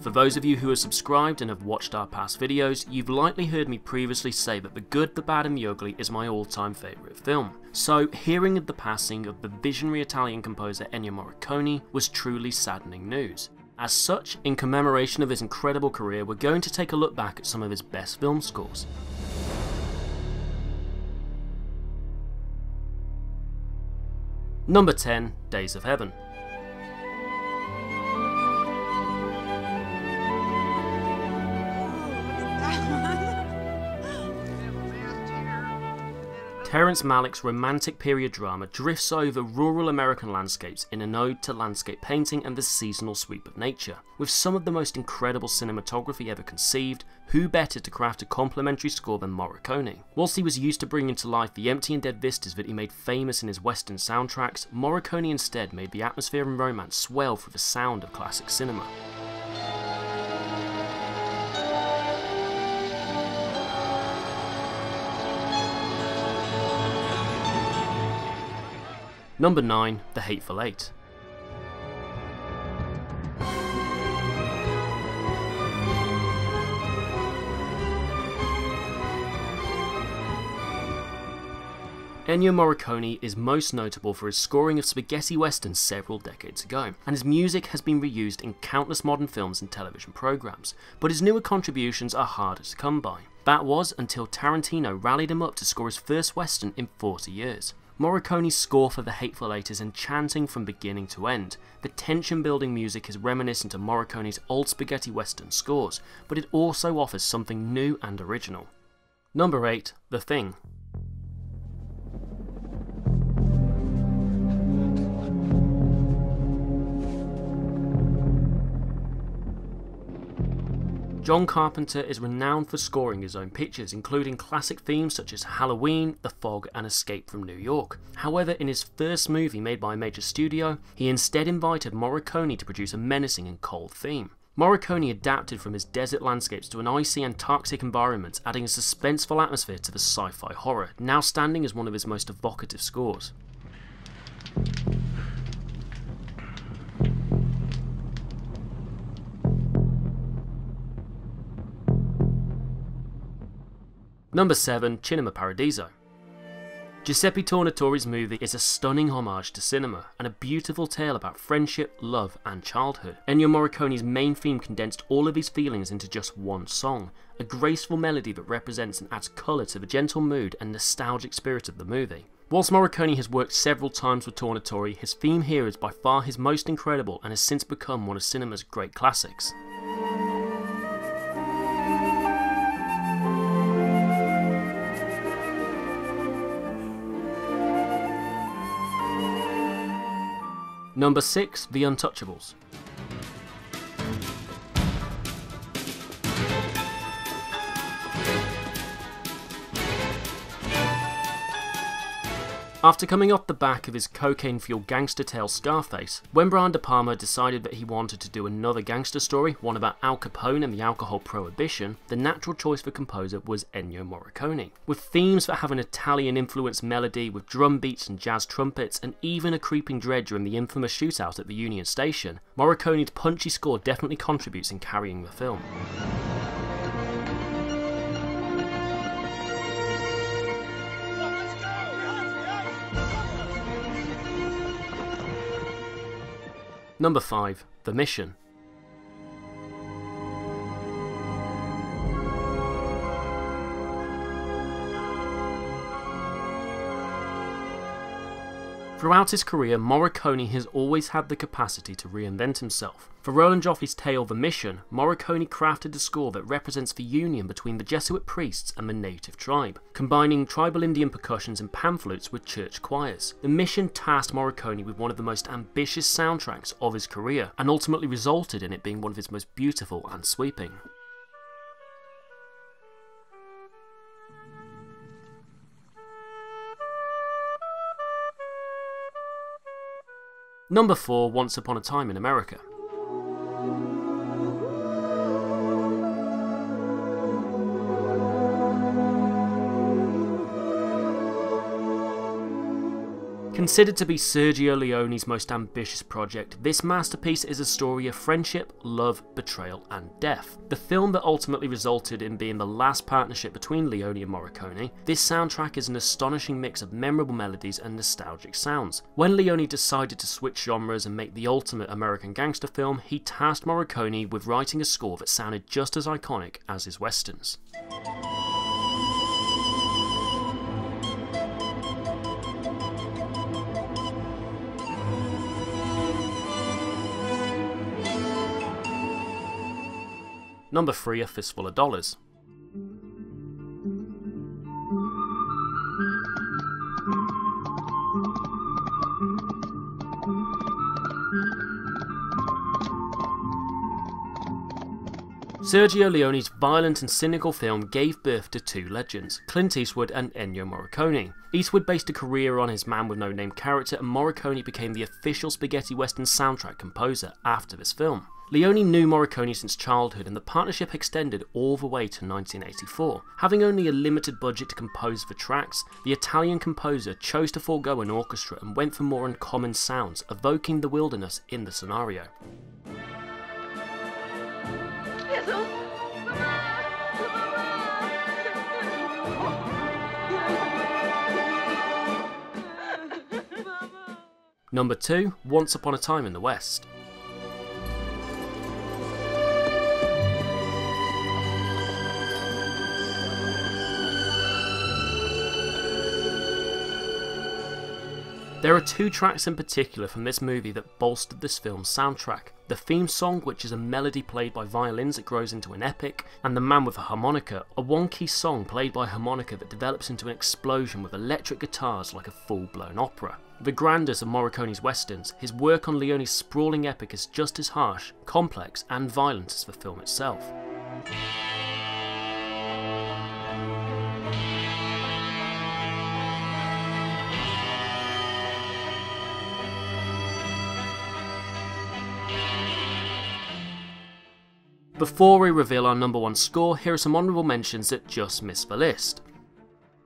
For those of you who are subscribed and have watched our past videos, you've likely heard me previously say that The Good, the Bad and the Ugly is my all-time favourite film. So, hearing of the passing of the visionary Italian composer Ennio Morricone was truly saddening news. As such, in commemoration of his incredible career, we're going to take a look back at some of his best film scores. Number 10, Days of Heaven. Terrence Malick's romantic period drama drifts over rural American landscapes in an ode to landscape painting and the seasonal sweep of nature. With some of the most incredible cinematography ever conceived, who better to craft a complementary score than Morricone? Whilst he was used to bringing to life the empty and dead vistas that he made famous in his western soundtracks, Morricone instead made the atmosphere and romance swell through the sound of classic cinema. Number 9, The Hateful Eight. Ennio Morricone is most notable for his scoring of spaghetti westerns several decades ago, and his music has been reused in countless modern films and television programs, but his newer contributions are harder to come by. That was until Tarantino rallied him up to score his first western in 40 years. Morricone's score for The Hateful Eight is enchanting from beginning to end. The tension building music is reminiscent of Morricone's old spaghetti western scores, but it also offers something new and original. Number 8, The Thing. John Carpenter is renowned for scoring his own pictures, including classic themes such as Halloween, The Fog, and Escape from New York. However, in his first movie made by a major studio, he instead invited Morricone to produce a menacing and cold theme. Morricone adapted from his desert landscapes to an icy Antarctic environment, adding a suspenseful atmosphere to the sci fi horror, now standing as one of his most evocative scores. Number 7, Cinema Paradiso. Giuseppe Tornatore's movie is a stunning homage to cinema and a beautiful tale about friendship, love, and childhood. Ennio Morricone's main theme condensed all of his feelings into just one song, a graceful melody that represents and adds colour to the gentle mood and nostalgic spirit of the movie. Whilst Morricone has worked several times with Tornatore, his theme here is by far his most incredible and has since become one of cinema's great classics. Number 6, The Untouchables. After coming off the back of his cocaine fueled gangster tale Scarface, when Brian De Palma decided that he wanted to do another gangster story, one about Al Capone and the alcohol prohibition, the natural choice for composer was Ennio Morricone. With themes that have an Italian influenced melody with drum beats and jazz trumpets, and even a creeping dread during the infamous shootout at the Union Station, Morricone's punchy score definitely contributes in carrying the film. Number 5. The Mission. Throughout his career, Morricone has always had the capacity to reinvent himself. For Roland Joffe's tale The Mission, Morricone crafted a score that represents the union between the Jesuit priests and the native tribe, combining tribal Indian percussions and pan flutes with church choirs. The Mission tasked Morricone with one of the most ambitious soundtracks of his career, and ultimately resulted in it being one of his most beautiful and sweeping. Number 4 Once Upon a Time in America. Considered to be Sergio Leone's most ambitious project, this masterpiece is a story of friendship, love, betrayal, and death. The film that ultimately resulted in being the last partnership between Leone and Morricone, this soundtrack is an astonishing mix of memorable melodies and nostalgic sounds. When Leone decided to switch genres and make the ultimate American gangster film, he tasked Morricone with writing a score that sounded just as iconic as his westerns. Number 3 A Fistful of Dollars. Sergio Leone's violent and cynical film gave birth to two legends, Clint Eastwood and Ennio Morricone. Eastwood based a career on his Man with No Name character, and Morricone became the official spaghetti western soundtrack composer after this film. Leone knew Morricone since childhood and the partnership extended all the way to 1984. Having only a limited budget to compose the tracks, the Italian composer chose to forego an orchestra and went for more uncommon sounds, evoking the wilderness in the scenario. Number 2, Once Upon a Time in the West. There are two tracks in particular from this movie that bolstered this film's soundtrack. The theme song, which is a melody played by violins that grows into an epic, and The Man with a Harmonica, a one key song played by harmonica that develops into an explosion with electric guitars like a full blown opera. The grandest of Morricone's westerns, his work on Leone's sprawling epic is just as harsh, complex, and violent as the film itself. Before we reveal our number one score, here are some honourable mentions that just missed the list.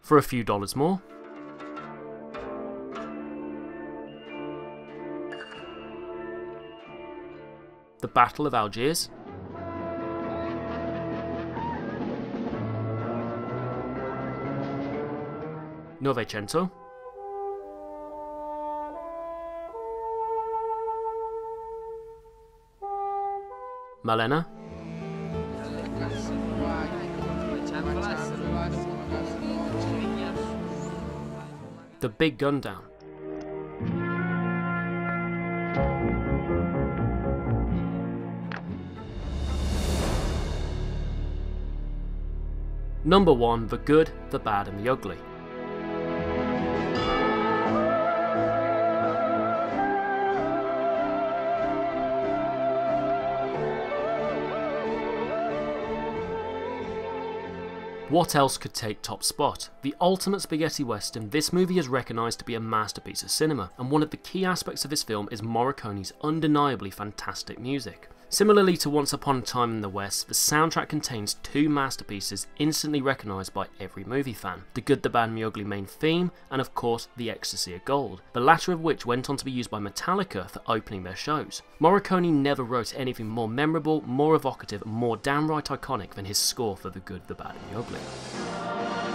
For a few dollars more, The Battle of Algiers, Novecento, Malena, The Big Gun Down. Number 1 The Good, the Bad and the Ugly. What else could take top spot? The ultimate spaghetti western, this movie is recognised to be a masterpiece of cinema, and one of the key aspects of this film is Morricone's undeniably fantastic music. Similarly to Once Upon a Time in the West, the soundtrack contains two masterpieces instantly recognised by every movie fan The Good, the Bad, and the Ugly main theme, and of course, The Ecstasy of Gold, the latter of which went on to be used by Metallica for opening their shows. Morricone never wrote anything more memorable, more evocative, more downright iconic than his score for The Good, the Bad, and the Ugly.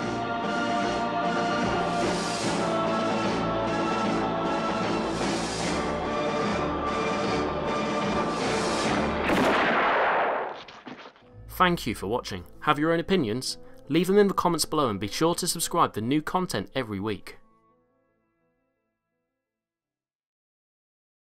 Thank you for watching. Have your own opinions? Leave them in the comments below and be sure to subscribe for new content every week.